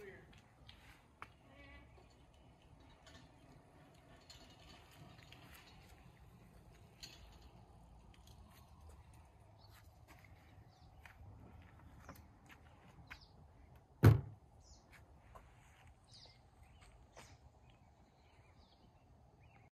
clear.